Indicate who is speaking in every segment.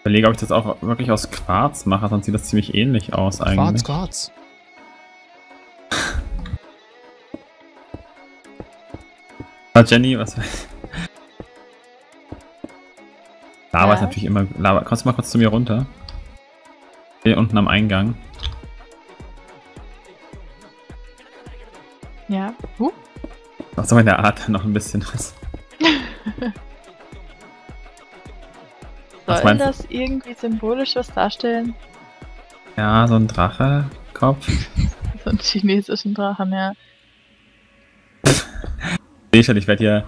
Speaker 1: Ich überlege, ob ich das auch wirklich aus Quarz mache, sonst sieht das ziemlich ähnlich aus
Speaker 2: Quarz,
Speaker 1: eigentlich.
Speaker 2: Quarz.
Speaker 1: Ah, Jenny, was. Lava
Speaker 3: Ja?
Speaker 1: ist natürlich immer. Lava. Kommst du mal kurz zu mir runter? Hier unten am Eingang.
Speaker 3: Ja. Huh?
Speaker 1: Auch so in der Art noch ein bisschen was.
Speaker 3: Soll das irgendwie symbolisch was darstellen?
Speaker 1: Ja, so ein Drache-Kopf.
Speaker 3: So einen chinesischen Drachen, ja.
Speaker 1: Sehe schon, ich werde hier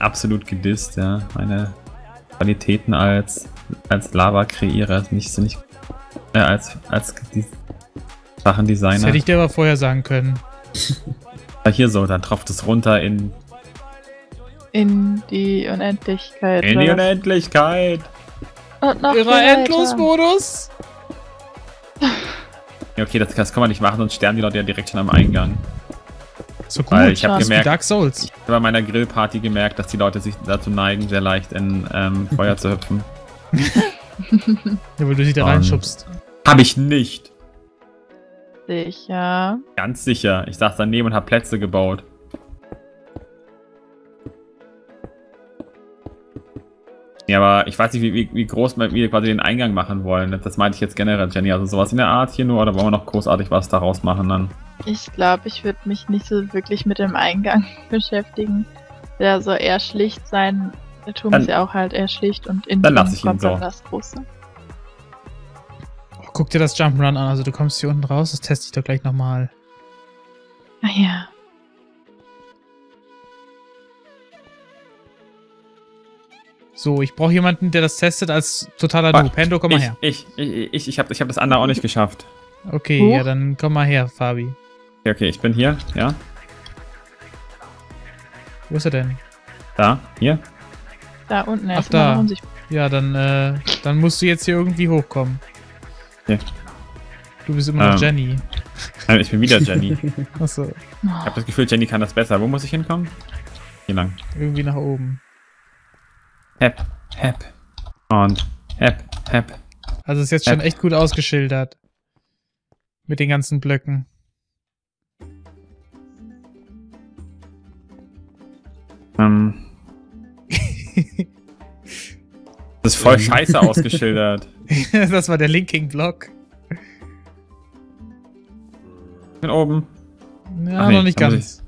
Speaker 1: absolut gedisst, ja. Meine Qualitäten als, als Lava-Kreierer sind nicht, sind nicht äh, als, als die
Speaker 2: Das
Speaker 1: Drachendesigner.
Speaker 2: hätte ich dir aber vorher sagen können.
Speaker 1: Hier so, dann tropft es runter in,
Speaker 3: In die Unendlichkeit.
Speaker 1: in die? Unendlichkeit.
Speaker 3: Und noch
Speaker 2: Ihrer. Endlosmodus.
Speaker 1: Ja, okay, das, das kann man nicht machen, sonst sterben die Leute ja direkt schon am Eingang.
Speaker 2: So gut.
Speaker 1: Weil ich habe gemerkt,
Speaker 2: Dark Souls.
Speaker 1: ich habe bei meiner Grillparty gemerkt, dass die Leute sich dazu neigen, sehr leicht in ähm, Feuer zu hüpfen.
Speaker 2: Ja, weil du sie da
Speaker 1: Und-
Speaker 2: reinschubst.
Speaker 1: Habe ich nicht.
Speaker 3: Sicher.
Speaker 1: Ganz sicher. Ich saß daneben und habe Plätze gebaut. Ja, aber ich weiß nicht, wie, wie, wie groß wir quasi den Eingang machen wollen. Das meinte ich jetzt generell, Jenny. Also sowas in der Art hier nur, oder wollen wir noch großartig was daraus machen dann?
Speaker 3: Ich glaube, ich würde mich nicht so wirklich mit dem Eingang beschäftigen. Der soll eher schlicht sein. Der Turm
Speaker 1: Dann-
Speaker 3: ist ja auch halt eher schlicht und in
Speaker 1: Dann lass ich ihn
Speaker 3: kommt
Speaker 1: so.
Speaker 3: das Große.
Speaker 2: Oh, guck dir das Jump'n'Run an. Also du kommst hier unten raus. Das teste ich doch gleich nochmal.
Speaker 3: Ah ja.
Speaker 2: So, ich brauche jemanden, der das testet als totaler Noob. Pendo, komm mal
Speaker 1: ich,
Speaker 2: her.
Speaker 1: ich, ich, ich, ich habe ich hab das andere auch nicht geschafft.
Speaker 2: Okay,
Speaker 3: Huch.
Speaker 2: ja, dann komm mal her, Fabi.
Speaker 1: Okay, okay, ich bin hier, ja.
Speaker 2: Wo ist er denn?
Speaker 1: Da, hier.
Speaker 3: Da unten, er
Speaker 2: Ach, da.
Speaker 3: noch.
Speaker 2: Ja, dann, äh, dann musst du jetzt hier irgendwie hochkommen.
Speaker 1: Ja.
Speaker 2: Du bist immer noch
Speaker 1: Ähm.
Speaker 2: Jenny.
Speaker 1: Nein, Ich bin wieder Jenny.
Speaker 2: Achso,
Speaker 1: Ich habe das Gefühl, Jenny kann das besser. Wo muss ich hinkommen? Hier lang.
Speaker 2: irgendwie nach oben.
Speaker 1: Hep, hep. Und hep, hep.
Speaker 2: Also ist jetzt schon echt gut ausgeschildert. Mit den ganzen Blöcken.
Speaker 1: Ähm. Das ist voll scheiße ausgeschildert.
Speaker 2: das war der Linking Block.
Speaker 1: Ich bin oben.
Speaker 2: Ja,
Speaker 1: Ach nee,
Speaker 2: noch nicht ganz.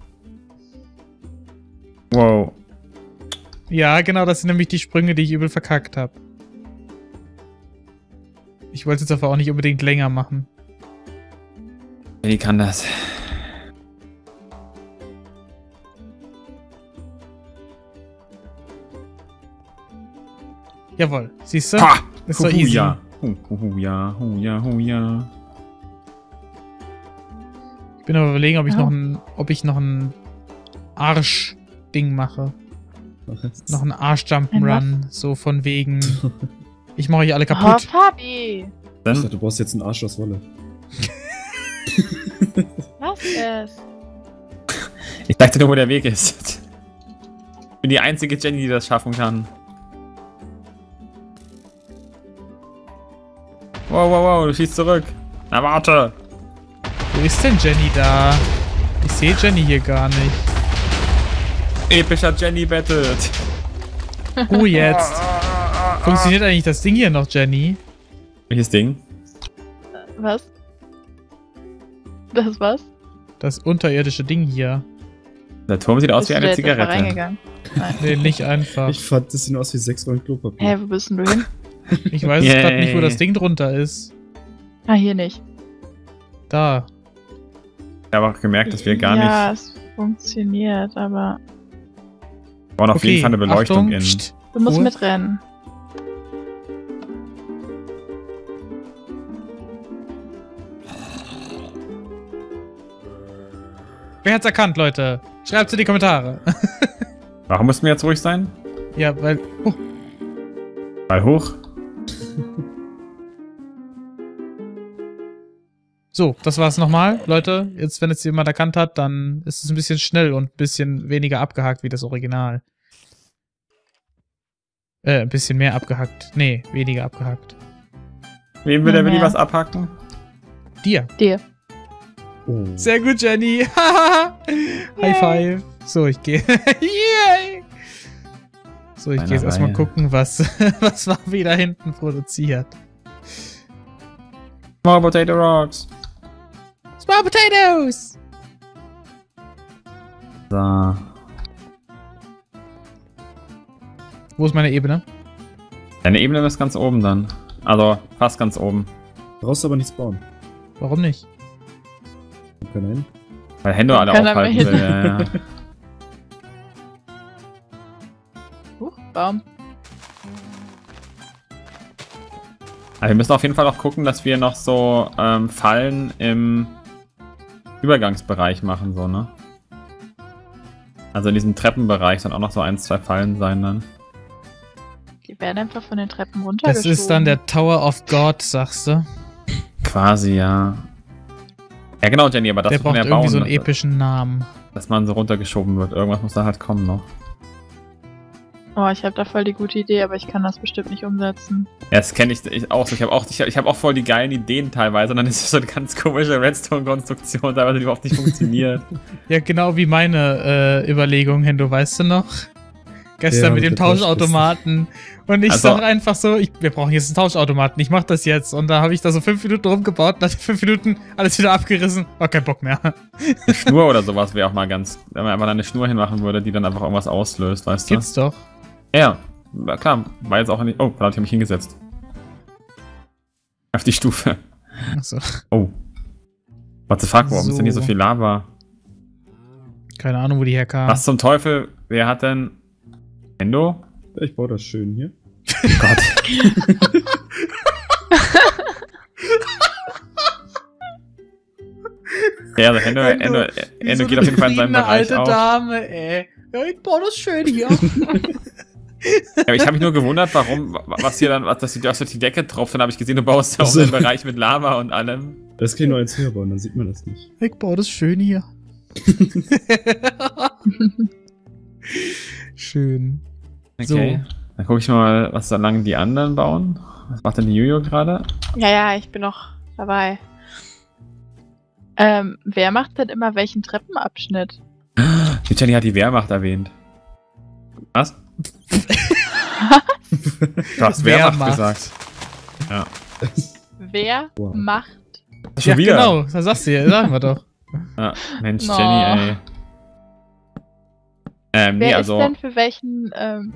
Speaker 1: Wow.
Speaker 2: Ja, genau, das sind nämlich die Sprünge, die ich übel verkackt habe. Ich wollte es jetzt aber auch nicht unbedingt länger machen.
Speaker 1: Jenny kann das.
Speaker 2: Jawohl, siehst du?
Speaker 1: Ha!
Speaker 2: Ist
Speaker 1: Huhu,
Speaker 2: easy.
Speaker 1: ja. Ja, hu, ja, hu, ja.
Speaker 2: Ich bin aber überlegen, ob ich
Speaker 3: Ja.
Speaker 2: noch ein, ob ich noch ein Arsch-Ding mache. Noch ein Arsch-Jump'n'Run. So von wegen. Ich mache euch alle
Speaker 3: Oh,
Speaker 2: kaputt.
Speaker 3: Fabi!
Speaker 4: Ich
Speaker 1: Dann,
Speaker 4: dachte, du brauchst jetzt einen Arsch aus Wolle.
Speaker 3: Was ist?
Speaker 1: ich dachte nur, wo der Weg ist. Ich bin die einzige Jenny, die das schaffen kann. Wow, wow, wow, du schießt zurück. Na, warte.
Speaker 2: Wo ist denn Jenny da? Ich sehe Jenny hier gar nicht.
Speaker 1: Epischer Jenny bettet.
Speaker 2: Oh, jetzt. Funktioniert eigentlich das Ding hier noch, Jenny?
Speaker 1: Welches Ding?
Speaker 3: Was? Das was?
Speaker 2: Das unterirdische Ding hier.
Speaker 1: Der Turm sieht aus
Speaker 3: Bist
Speaker 1: wie eine
Speaker 3: jetzt etwa
Speaker 1: Zigarette.
Speaker 3: reingegangen? Nein.
Speaker 2: Nee, nicht einfach.
Speaker 4: Ich fand, das sieht aus wie sechs Rollen Klopapier.
Speaker 3: Hä, wo bist denn du hin?
Speaker 2: Ich weiß jetzt gerade nicht, wo das Ding drunter ist.
Speaker 3: Ah, hier nicht.
Speaker 2: Da.
Speaker 1: Ich habe auch gemerkt, dass wir gar
Speaker 3: ja,
Speaker 1: nicht.
Speaker 3: es funktioniert, aber
Speaker 1: brauchen auf jeden Fall eine Beleuchtung
Speaker 2: Achtung.
Speaker 1: in.
Speaker 2: Psst.
Speaker 3: du musst
Speaker 2: Ruhe.
Speaker 3: mitrennen.
Speaker 2: Wer hat's erkannt, Leute? Schreibt's in die Kommentare.
Speaker 1: Warum müssen wir jetzt ruhig sein?
Speaker 2: ja, weil. Oh,
Speaker 1: Weil hoch.
Speaker 2: so, das war's nochmal, Leute. Jetzt, wenn es jemand erkannt hat, dann ist es ein bisschen schnell und ein bisschen weniger abgehakt wie das Original. Äh, ein bisschen mehr abgehackt. Nee, weniger abgehackt.
Speaker 1: Wem will der Willi was abhacken?
Speaker 2: Dir.
Speaker 3: Dir.
Speaker 4: Oh.
Speaker 2: Sehr gut, Jenny. High five. So, ich gehe. Yay. So, ich gehe jetzt erstmal gucken, was, was war wieder hinten produziert.
Speaker 1: Small Potato Rocks.
Speaker 2: Small Potatoes!
Speaker 1: So.
Speaker 2: Wo ist meine Ebene?
Speaker 1: Deine Ebene ist ganz oben dann. Also fast ganz oben.
Speaker 4: Brauchst aber nichts bauen.
Speaker 2: Warum nicht?
Speaker 4: Kommt keiner hin.
Speaker 1: Weil Hendo alle aufhalten will. Ja, ja.
Speaker 3: Huch, Baum.
Speaker 1: Aber wir müssen auf jeden Fall auch gucken, dass wir noch so ähm, Fallen im Übergangsbereich machen, so, ne? Also in diesem Treppenbereich sollen auch noch so ein, zwei Fallen sein dann.
Speaker 3: Die werden einfach von den Treppen
Speaker 2: Das
Speaker 3: runtergeschoben.
Speaker 2: ist dann der Tower of God, sagst du.
Speaker 1: Quasi, ja. Ja genau, Jenny, aber das
Speaker 2: der
Speaker 1: muss man
Speaker 2: braucht
Speaker 1: ja
Speaker 2: irgendwie
Speaker 1: bauen,
Speaker 2: so einen
Speaker 1: dass,
Speaker 2: epischen Namen.
Speaker 1: dass man so runtergeschoben wird. Irgendwas muss da halt kommen noch.
Speaker 3: Oh, ich habe da voll die gute Idee, aber ich kann das bestimmt nicht umsetzen.
Speaker 1: Ja, das kenne ich, ich auch so. Ich habe auch, ich, ich hab auch voll die geilen Ideen teilweise und dann ist es so eine ganz komische Redstone-Konstruktion, teilweise die überhaupt nicht funktioniert.
Speaker 2: Ja, genau wie meine äh, Überlegung, Hendo, weißt du noch? Gestern
Speaker 4: Ja,
Speaker 2: mit dem. Tauschautomaten. Und ich
Speaker 1: Also-
Speaker 2: sag einfach so, ich, wir brauchen jetzt einen Tauschautomaten, ich mach das jetzt. Und da habe ich da so fünf Minuten rumgebaut, nach den fünf Minuten alles wieder abgerissen, war kein Bock mehr.
Speaker 1: Eine Schnur oder sowas wäre auch mal ganz, wenn man einfach da eine Schnur hinmachen würde, die dann einfach irgendwas auslöst, weißt du?
Speaker 2: Gibt's doch.
Speaker 1: Ja, klar, war jetzt auch nicht. Oh, verdammt, ich hab mich hingesetzt. Auf die Stufe.
Speaker 2: Achso,
Speaker 1: Oh. What the fuck, warum ist denn hier so
Speaker 2: So.
Speaker 1: viel Lava?
Speaker 2: keine Ahnung, wo die herkam.
Speaker 1: Was zum Teufel? Wer hat denn. Endo?
Speaker 4: Ja, Ich baue das schön hier.
Speaker 1: Oh Gott. ja, also Endo,
Speaker 2: Endo,
Speaker 1: Endo, Endo
Speaker 2: so
Speaker 1: geht
Speaker 2: eine
Speaker 1: auf jeden Fall in seinem Bereich
Speaker 2: alte
Speaker 1: auf.
Speaker 2: Dame, ey. Ja, ich baue das schön hier.
Speaker 1: Ja, aber ich habe mich nur gewundert, warum, was hier dann, was, dass die, dass die Decke tropft. Dann habe ich gesehen, du baust ja auch
Speaker 4: so.
Speaker 1: einen Bereich mit Lava und allem.
Speaker 4: Das kann ich nur eins höher bauen, dann sieht man das nicht.
Speaker 2: ich baue das schön hier. schön.
Speaker 1: Okay. Dann gucke ich mal, was so lange die anderen bauen. Was macht denn die Juju gerade?
Speaker 3: Ja, ja, ich bin noch dabei. Ähm, wer macht denn immer welchen Treppenabschnitt?
Speaker 1: Die Jenny hat die Wehrmacht erwähnt. Was? Du hast Wehrmacht
Speaker 2: Wehrmacht.
Speaker 1: gesagt.
Speaker 3: Wer
Speaker 4: Wow.
Speaker 3: macht?
Speaker 1: Schon
Speaker 2: ja,
Speaker 1: wieder.
Speaker 2: genau, das sagst du ja, sagen wir doch.
Speaker 1: Ja, Mensch,
Speaker 3: No.
Speaker 1: Jenny, ey. Ähm,
Speaker 3: Wer
Speaker 1: nee, also,
Speaker 3: ist denn für welchen ähm,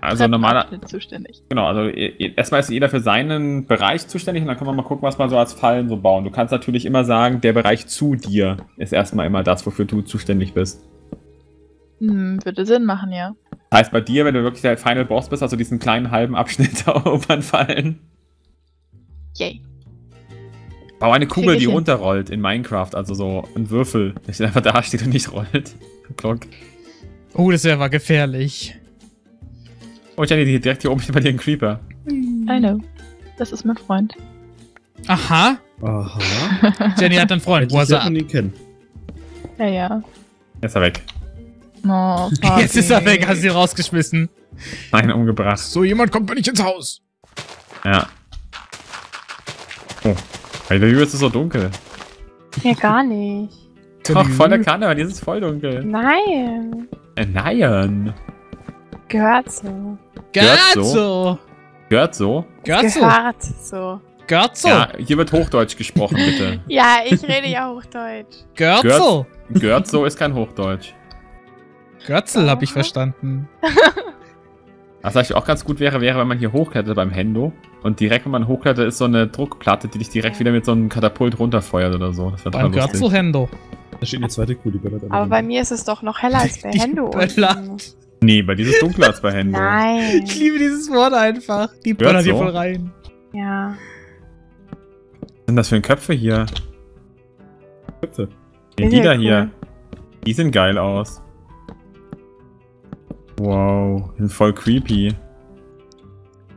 Speaker 1: also normaler,
Speaker 3: zuständig?
Speaker 1: genau, also erstmal ist jeder für seinen Bereich zuständig und dann können wir mal gucken, was wir so als Fallen so bauen. Du kannst natürlich immer sagen, der Bereich zu dir ist erstmal immer das, wofür du zuständig bist.
Speaker 3: Hm, würde Sinn machen, ja.
Speaker 1: Heißt, bei dir, wenn du wirklich der Final Boss bist, also diesen kleinen halben Abschnitt erobern fallen,
Speaker 3: Yay.
Speaker 1: bau eine Kugel, die
Speaker 3: hin.
Speaker 1: runterrollt in Minecraft, also so ein Würfel, der einfach da steht und nicht rollt. Glock.
Speaker 2: Oh, das wäre aber gefährlich.
Speaker 1: Oh, Jenny, die- direkt hier oben steht bei dir ein Creeper.
Speaker 3: I know. Das ist mein Freund.
Speaker 2: Aha,
Speaker 4: Aha.
Speaker 2: Jenny hat einen Freund. What's up?
Speaker 4: man ihn kennen.
Speaker 3: Ja, ja.
Speaker 1: Jetzt ist er weg.
Speaker 3: Oh,
Speaker 2: Jetzt ist er weg, hast du ihn rausgeschmissen.
Speaker 1: Nein, umgebracht.
Speaker 2: So, jemand kommt mir nicht ins Haus.
Speaker 1: Ja. Oh. Bei der Juju ist es so dunkel.
Speaker 5: Ja, gar nicht.
Speaker 1: Doch, voller Kanne, aber die ist voll dunkel.
Speaker 5: Nein.
Speaker 1: Äh, nein.
Speaker 5: Gehört so.
Speaker 1: Gehört
Speaker 2: Gehört so.
Speaker 1: Gehört so.
Speaker 2: Gehört so.
Speaker 5: Gehört so.
Speaker 2: Gehört so.
Speaker 1: Ja, hier wird Hochdeutsch gesprochen, bitte.
Speaker 5: Ja, ich rede ja Hochdeutsch.
Speaker 2: Gehört
Speaker 1: Gehört-
Speaker 2: so.
Speaker 1: Gehört so ist kein Hochdeutsch.
Speaker 2: Götzel habe ich verstanden.
Speaker 1: Was vielleicht auch ganz gut wäre, wäre, wenn man hier hochklettert beim Hendo und direkt, wenn man hochklettert, ist so eine Druckplatte, die dich direkt wieder mit so einem Katapult runterfeuert oder so. Das wäre
Speaker 2: Beim
Speaker 1: total.
Speaker 2: Götzel-Hendo.
Speaker 4: Da steht eine zweite Kuh, die ballert alle
Speaker 5: Aber bei
Speaker 4: runter.
Speaker 5: mir ist es doch noch heller als bei Hendo.
Speaker 1: Nee, bei dieses dunkler als bei Hendo.
Speaker 5: Nein.
Speaker 2: Ich liebe dieses Wort einfach. Die ballert hier
Speaker 1: so.
Speaker 2: voll rein.
Speaker 5: Ja.
Speaker 1: Was sind das für Köpfe hier?
Speaker 4: Köpfe.
Speaker 1: Nee,
Speaker 5: Ist
Speaker 1: die da
Speaker 5: cool.
Speaker 1: hier. Die sehen geil aus. Wow, die sind voll creepy.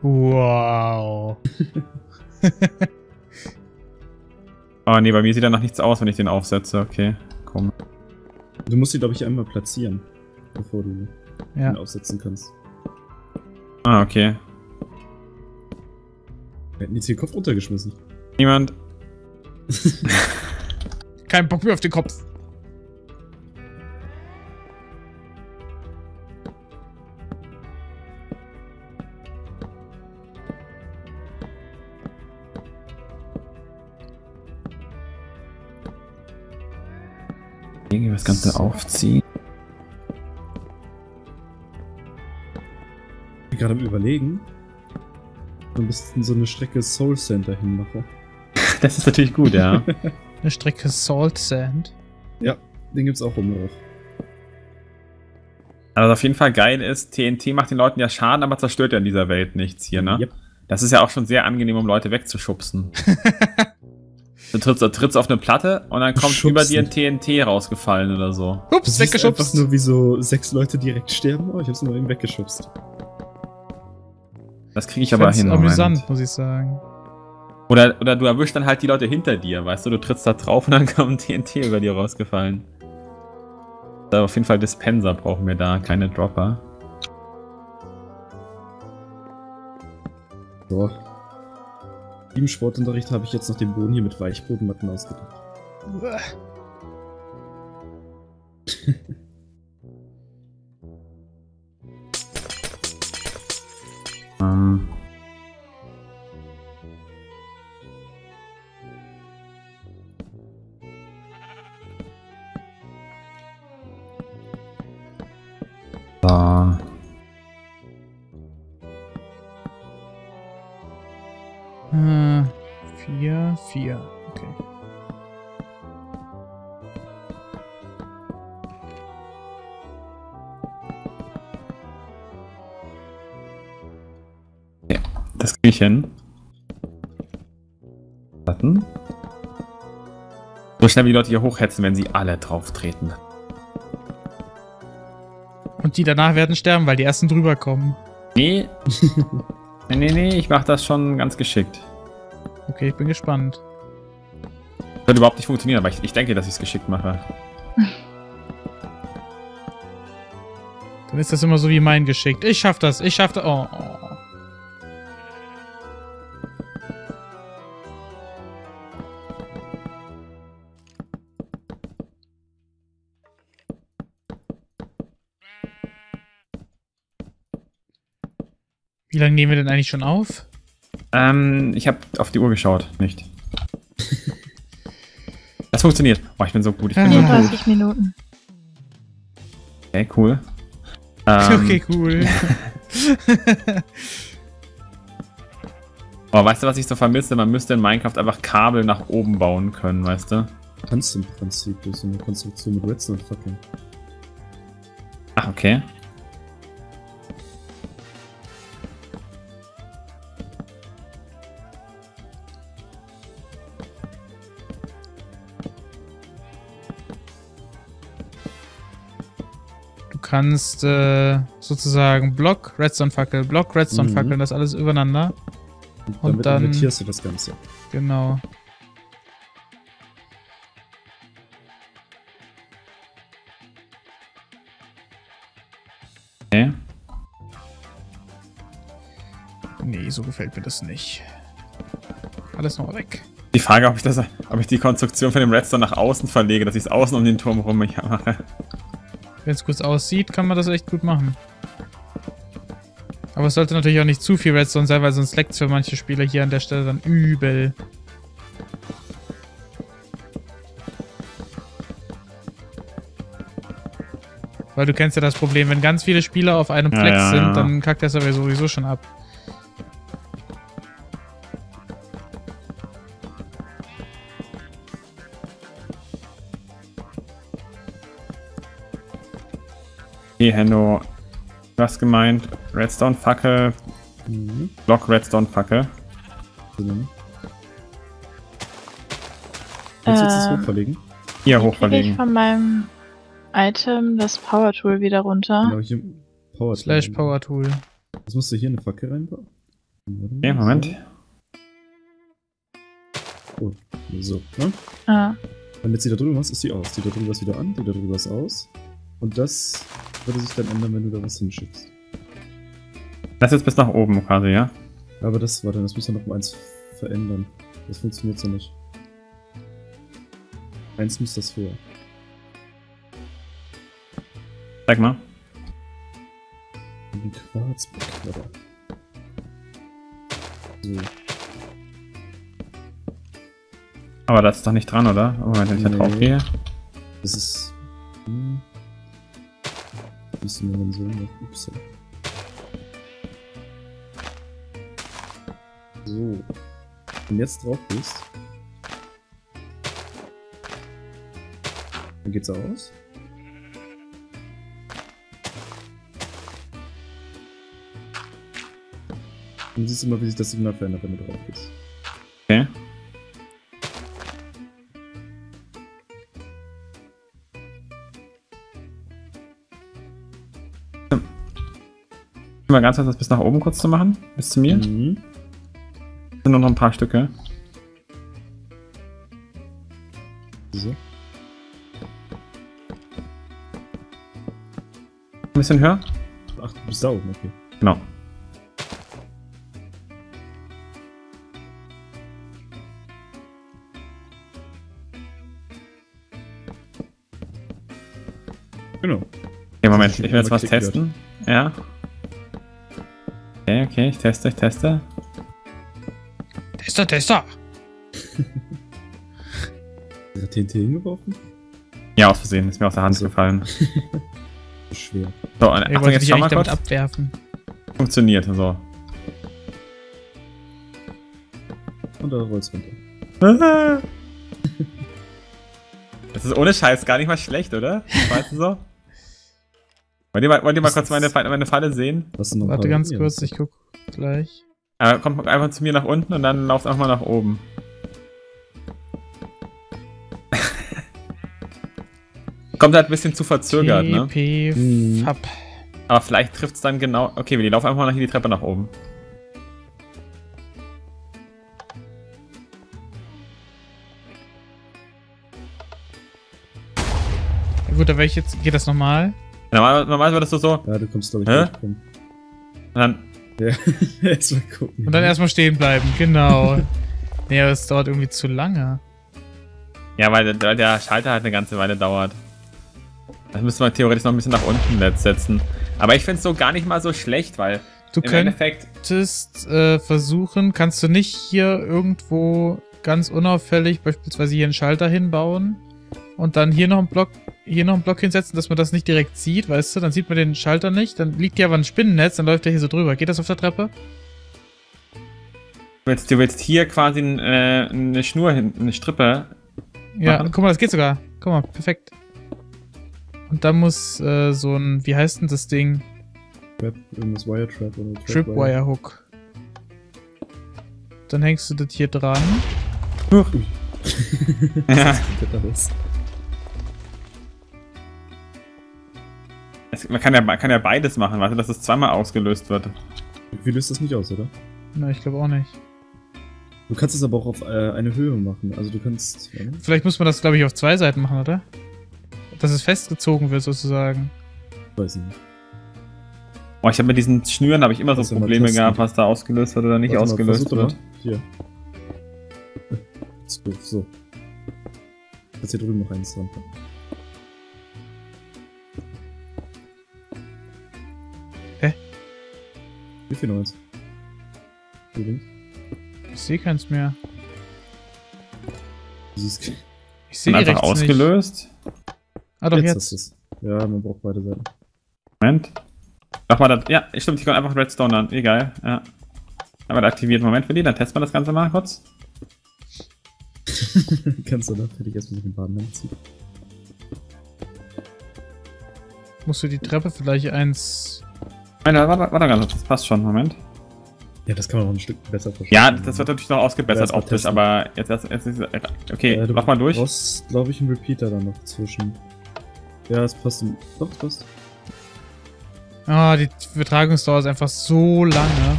Speaker 2: Wow.
Speaker 1: Oh nee, bei mir sieht er nach nichts aus, wenn ich den aufsetze. Okay, komm.
Speaker 4: Du musst sie, glaube ich, einmal platzieren, bevor du
Speaker 2: Ja.
Speaker 4: ihn aufsetzen kannst.
Speaker 1: Ah, okay.
Speaker 4: Wir hätten jetzt hier den Kopf runtergeschmissen.
Speaker 1: Niemand.
Speaker 2: Kein Bock mehr auf den Kopf.
Speaker 1: Das Ganze
Speaker 4: So.
Speaker 1: aufziehen.
Speaker 4: Ich bin gerade am überlegen. Am besten so eine Strecke Soul Center hinmache.
Speaker 1: Das ist natürlich gut, ja.
Speaker 2: Eine Strecke Salt Sand.
Speaker 4: Den gibt's auch oben drauf.
Speaker 1: Also was auf jeden Fall geil ist, TNT macht den Leuten ja Schaden, aber zerstört ja in dieser Welt nichts hier, ne?
Speaker 4: Yep.
Speaker 1: Das ist ja auch schon sehr angenehm, um Leute wegzuschubsen. du trittst, du trittst auf eine Platte und dann kommt
Speaker 4: Schubsen.
Speaker 1: über dir ein TNT rausgefallen oder so.
Speaker 4: Du
Speaker 2: Ups,
Speaker 4: siehst
Speaker 2: weggeschubst.
Speaker 4: einfach nur, wie so sechs Leute direkt sterben. Oh, ich hab's nur eben weggeschubst.
Speaker 1: Das kriege ich aber
Speaker 2: find's
Speaker 1: hin.
Speaker 2: amüsant,
Speaker 1: Moment.
Speaker 2: muss ich sagen.
Speaker 1: Oder, oder du erwischst dann halt die Leute hinter dir, weißt du? Du trittst da drauf und dann kommt ein TNT über dir rausgefallen. Aber auf jeden Fall Dispenser brauchen wir da, keine Dropper.
Speaker 4: So. Im Sportunterricht habe ich jetzt noch den Boden hier mit Weichbodenmatten ausgedacht.
Speaker 1: Ähm. So. Hin. Warten. So schnell wie die Leute hier hochhetzen, wenn sie alle drauf treten.
Speaker 2: Und die danach werden sterben, weil die ersten drüber kommen.
Speaker 1: Nee. nee, nee, nee, ich mache das schon ganz geschickt.
Speaker 2: Okay, ich bin gespannt.
Speaker 1: Wird überhaupt nicht funktionieren, aber ich, ich denke, dass ich es geschickt mache.
Speaker 2: Dann ist das immer so wie mein geschickt. Ich schaff das, ich schaff das. Oh, oh. Wie lange nehmen wir denn eigentlich schon auf?
Speaker 1: Ähm, ich habe auf die Uhr geschaut, nicht. Das funktioniert. Oh, ich bin so gut, ich bin so gut.
Speaker 3: 34 Minuten.
Speaker 1: Okay, cool. Ähm,
Speaker 2: okay, cool.
Speaker 1: Aber weißt du, was ich so vermisse? Man müsste in Minecraft einfach Kabel nach oben bauen können, weißt du?
Speaker 4: Kannst im Prinzip durch so eine Konstruktion mit Redstone fackeln.
Speaker 1: Ach, okay.
Speaker 2: Kannst äh, sozusagen Block, Redstone-Fackel, Block, Redstone-Fackel,
Speaker 4: Mhm.
Speaker 2: das alles übereinander.
Speaker 4: Und
Speaker 2: Und dann-
Speaker 4: invertierst du das Ganze.
Speaker 2: Genau.
Speaker 1: okay.
Speaker 2: Nee, so gefällt mir das nicht. Alles noch weg.
Speaker 1: Die Frage, ob ich, das, ob ich die Konstruktion von dem Redstone nach außen verlege, dass ich es außen um den Turm rum mache.
Speaker 2: Wenn es gut aussieht, kann man das echt gut machen. Aber es sollte natürlich auch nicht zu viel Redstone sein, weil sonst leckt es für manche Spieler hier an der Stelle dann übel. Weil du kennst ja das Problem, wenn ganz viele Spieler auf einem
Speaker 1: Ja,
Speaker 2: Flex
Speaker 1: ja,
Speaker 2: sind,
Speaker 1: ja.
Speaker 2: dann kackt der Server sowieso schon ab.
Speaker 1: Okay, Hendo, du hast gemeint, Redstone-Fackel,
Speaker 4: Mhm.
Speaker 1: Block Redstone-Fackel.
Speaker 4: So, ne? Willst du jetzt das
Speaker 3: Ähm,
Speaker 4: hochverlegen?
Speaker 1: Hier
Speaker 3: kriege ich
Speaker 1: hochverlegen.
Speaker 3: von meinem Item das Power Tool wieder runter?
Speaker 4: Genau, hier Power
Speaker 2: Slash Power Tool.
Speaker 4: Jetzt musst du hier eine Fackel reinbauen.
Speaker 1: Okay, Moment.
Speaker 4: Oh, so, ne?
Speaker 3: Ah,
Speaker 4: Und jetzt die da drüben hast, ist die aus. Die da drüber ist wieder an, die da drüber ist aus. Und das würde sich dann ändern, wenn du da was hinschickst.
Speaker 1: Das jetzt bis nach oben quasi, ja?
Speaker 4: Aber das, warte, das müssen wir noch um eins verändern. Das funktioniert so nicht. Eins muss das höher.
Speaker 1: Sag mal.
Speaker 4: Ein Quarzblock, warte. So.
Speaker 1: Aber das ist doch nicht dran, oder? Oh, Moment, wenn ich da
Speaker 4: Nee.
Speaker 1: drauf gehe.
Speaker 4: Das ist. Hm. Müssen wir dann so. Ups. So. Wenn du jetzt drauf bist. Dann geht's aus. Und du siehst immer, wie sich das Signal verändert, wenn du drauf bist.
Speaker 1: Mal ganz kurz das bis nach oben kurz zu machen. Bis zu mir.
Speaker 4: Mhm.
Speaker 1: Sind nur noch ein paar Stücke.
Speaker 4: So.
Speaker 1: Ein bisschen höher.
Speaker 4: Ach, du bist da oben, okay.
Speaker 1: Genau.
Speaker 4: Genau.
Speaker 1: Okay, Moment, ich will jetzt was testen. Ja. Okay, okay, ich teste, ich teste.
Speaker 2: Tester, Tester.
Speaker 4: Hat er TNT hingeworfen?
Speaker 1: Ja, aus Versehen, ist mir aus der Hand
Speaker 4: So.
Speaker 1: gefallen.
Speaker 4: So schwer.
Speaker 1: So, und Achtung,
Speaker 2: wollte
Speaker 1: jetzt schau mal kurz.
Speaker 2: abwerfen.
Speaker 1: Funktioniert, so.
Speaker 4: Und da rollt's runter.
Speaker 1: Das ist ohne Scheiß gar nicht mal schlecht, oder? Weißt du so? Wollt ihr mal, wollt ihr mal kurz meine, Falle- meine Falle sehen?
Speaker 2: Warte ganz kurz, ich guck gleich.
Speaker 1: Äh, kommt einfach zu mir nach unten und dann lauft einfach mal nach oben. kommt halt ein bisschen zu verzögert, ne?
Speaker 2: Fab.
Speaker 1: Aber vielleicht trifft es dann genau. Okay, wir laufen einfach mal hier die Treppe nach oben.
Speaker 2: Ja, gut, da wäre ich jetzt. Geht das nochmal?
Speaker 1: Normal, normalerweise würdest du so.
Speaker 4: Ja, du kommst, glaube ich,
Speaker 1: Hä?
Speaker 4: rum.
Speaker 1: Und dann.
Speaker 4: Ja, erstmal gucken.
Speaker 2: Und dann erstmal stehen bleiben, genau. nee, aber es dauert irgendwie zu lange.
Speaker 1: Ja, weil der, der Schalter halt eine ganze Weile dauert. Das müsste man theoretisch noch ein bisschen nach unten setzen. Aber ich finde es so gar nicht mal so schlecht, weil
Speaker 2: Du
Speaker 1: im Endeffekt.
Speaker 2: könntest äh, versuchen, kannst du nicht hier irgendwo ganz unauffällig beispielsweise hier einen Schalter hinbauen und dann hier noch einen Block, hier noch einen Block hinsetzen, dass man das nicht direkt sieht, weißt du? Dann sieht man den Schalter nicht, dann liegt hier aber ein Spinnennetz, dann läuft der hier so drüber. Geht das auf der Treppe?
Speaker 1: Du willst, du willst hier quasi äh, eine Schnur hin, eine Strippe.
Speaker 2: Ja,
Speaker 1: Machen.
Speaker 2: guck mal, das geht sogar. Guck mal, perfekt. Und dann muss äh, so ein, wie heißt denn das Ding?
Speaker 4: Trap, irgendwas Wire Trap oder
Speaker 2: Tripwire Hook. Dann hängst du das hier dran.
Speaker 1: Ja.
Speaker 4: Komplett alles.
Speaker 1: Es, man, kann ja, man kann ja beides machen, du, dass es zweimal ausgelöst wird.
Speaker 4: Wie löst das nicht aus, oder?
Speaker 2: Na, ich glaube auch nicht.
Speaker 4: Du kannst es aber auch auf äh, eine Höhe machen. Also du kannst. Ja,
Speaker 2: Vielleicht muss man das, glaube ich, auf zwei Seiten machen, oder? Dass es festgezogen wird, sozusagen.
Speaker 4: weiß ich nicht.
Speaker 1: Oh, ich habe mit diesen Schnüren habe ich immer so
Speaker 4: Kannst du mal
Speaker 1: Probleme gehabt, was da ausgelöst wird oder nicht
Speaker 4: Warte mal,
Speaker 1: ausgelöst
Speaker 4: doch
Speaker 1: wird.
Speaker 4: mal. Hier. Ist doof, so. Jetzt hier drüben noch eins dran. Wie viel links.
Speaker 2: Ich sehe keins mehr.
Speaker 4: Siehst,
Speaker 2: Ich sehe die
Speaker 1: einfach
Speaker 2: rechts nicht.
Speaker 1: ausgelöst.
Speaker 2: Ah, doch,
Speaker 4: jetzt,
Speaker 2: jetzt.
Speaker 4: Ja, man braucht beide Seiten.
Speaker 1: Moment. Mach mal das. Ja, stimmt, ich kann einfach Redstone an. Egal, ja. Aber aktiviert. Moment, Willi, dann testen wir das Ganze mal kurz.
Speaker 4: Kannst du da für dich erstmal mit den Baden anziehen.
Speaker 2: Musst du die Treppe vielleicht eins.
Speaker 1: Nein, warte, warte ganz kurz, das passt schon. Moment.
Speaker 4: Ja, das kann man noch ein Stück besser verstehen.
Speaker 1: Ja, das wird natürlich noch
Speaker 4: Ja,
Speaker 1: ausgebessert optisch,
Speaker 4: testen.
Speaker 1: aber jetzt, erst, jetzt ist Okay,
Speaker 4: Äh, du
Speaker 1: mach mal durch.
Speaker 4: brauchst, glaube ich, einen Repeater dann noch zwischen. Ja, es passt. Doch, es passt.
Speaker 2: Ah, die Übertragungsdauer ist einfach so lange.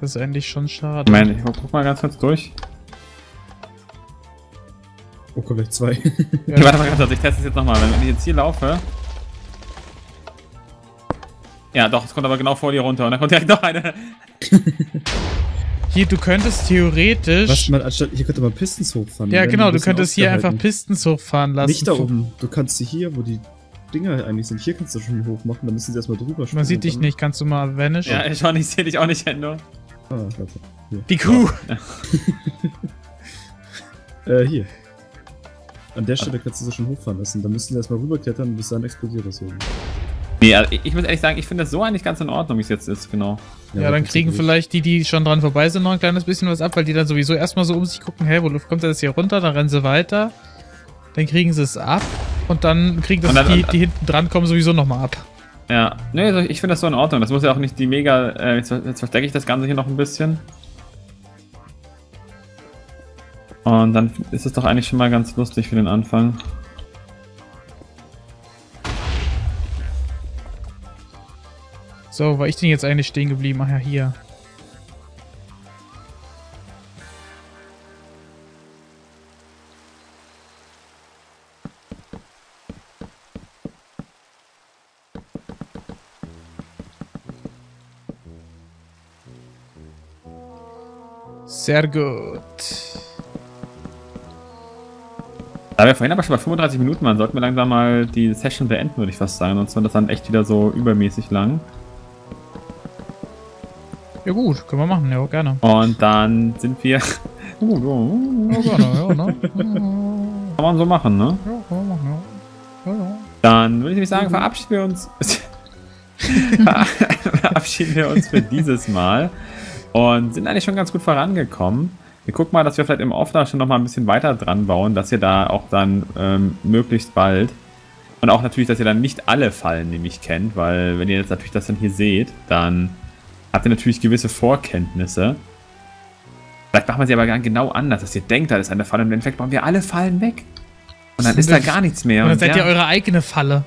Speaker 2: Das ist eigentlich schon schade.
Speaker 1: Moment, ich guck, mal ganz kurz durch.
Speaker 4: Oh, komm, gleich zwei.
Speaker 1: Okay, warte mal ganz kurz, ich teste es jetzt nochmal. Wenn ich jetzt hier laufe. Ja, doch, es kommt aber genau vor dir runter. Und dann kommt direkt noch eine.
Speaker 2: Hier, du könntest theoretisch.
Speaker 4: Was man anstatt, hier könnte man Pistons hochfahren.
Speaker 2: ja, genau, du könntest hier einfach. Pistons hochfahren lassen.
Speaker 4: Nicht da oben. Du kannst sie hier, wo die Dinger eigentlich sind. Hier kannst du schon hoch machen, dann müssen sie erstmal drüber springen.
Speaker 2: Man sieht
Speaker 4: und
Speaker 2: dich nicht. Kannst du mal vanish?
Speaker 1: Ja, ich sehe dich auch nicht, Hendo.
Speaker 4: Ah, warte.
Speaker 2: Die Kuh.
Speaker 4: Äh, hier. An der Stelle kannst du sie schon hochfahren lassen. Dann müssen sie erstmal rüberklettern, bis dann explodiert das oben.
Speaker 1: Nee, also ich, muss ehrlich sagen, ich finde das so eigentlich ganz in Ordnung, wie es jetzt ist, genau.
Speaker 2: Ja, dann
Speaker 4: kannst du
Speaker 2: kriegen vielleicht die, die schon dran vorbei sind, noch ein kleines bisschen was ab, weil die dann sowieso erstmal so um sich gucken, hey, wo kommt das hier runter? Dann rennen sie weiter. Dann kriegen sie es ab. Und dann kriegen das
Speaker 1: Und dann-
Speaker 2: die, die hinten dran kommen, sowieso nochmal ab.
Speaker 1: Ja, nee, also ich finde das so in Ordnung. Das muss ja auch nicht die mega. Äh, jetzt, jetzt verstecke ich das Ganze hier noch ein bisschen. Und dann ist es doch eigentlich schon mal ganz lustig für den Anfang.
Speaker 2: So, war ich denn jetzt eigentlich stehen geblieben? Ach ja, hier. Sehr gut.
Speaker 1: Da wir vorhin aber schon bei 35 Minuten waren, sollten wir langsam mal die Session beenden, würde ich fast sagen. Sonst wird das dann echt wieder so übermäßig lang.
Speaker 2: Ja gut, können wir machen, ja, gerne.
Speaker 1: Und dann sind wir. Uh, uh,
Speaker 2: Ja, gerne, ja, ne?
Speaker 1: kann man so machen, ne?
Speaker 2: Ja, kann man machen, ja. Ja, ja.
Speaker 1: Dann würde ich nämlich sagen, verabschieden wir uns. verabschieden wir uns für dieses Mal. Und sind eigentlich schon ganz gut vorangekommen. Wir gucken mal, dass wir vielleicht im Offner schon noch mal ein bisschen weiter dran bauen, dass ihr da auch dann ähm, möglichst bald und auch natürlich, dass ihr dann nicht alle Fallen nämlich kennt, weil wenn ihr jetzt natürlich das dann hier seht, dann habt ihr natürlich gewisse Vorkenntnisse. Vielleicht machen wir sie aber genau anders, dass ihr denkt, da ist eine Falle und im Endeffekt bauen wir alle Fallen weg. Und dann ist da gar nichts mehr.
Speaker 2: Und dann seid
Speaker 1: ja.
Speaker 2: ihr eure eigene Falle.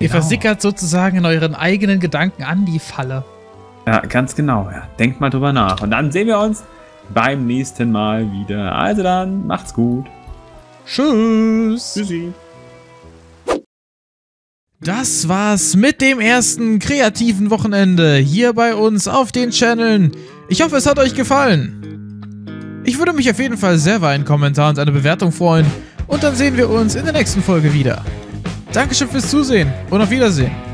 Speaker 2: Ihr
Speaker 1: Genau.
Speaker 2: versickert sozusagen in euren eigenen Gedanken an die Falle.
Speaker 1: Ja, ganz genau. Ja. Denkt mal drüber nach. Und dann sehen wir uns beim nächsten Mal wieder. Also dann, macht's gut.
Speaker 2: Tschüss.
Speaker 4: Tschüssi.
Speaker 2: Das war's mit dem ersten kreativen Wochenende hier bei uns auf den Channeln. Ich hoffe, es hat euch gefallen. Ich würde mich auf jeden Fall sehr über einen Kommentar und eine Bewertung freuen. Und dann sehen wir uns in der nächsten Folge wieder. Dankeschön fürs Zusehen und auf Wiedersehen.